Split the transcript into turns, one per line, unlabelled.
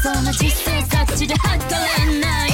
そうな実勢そっちで測れない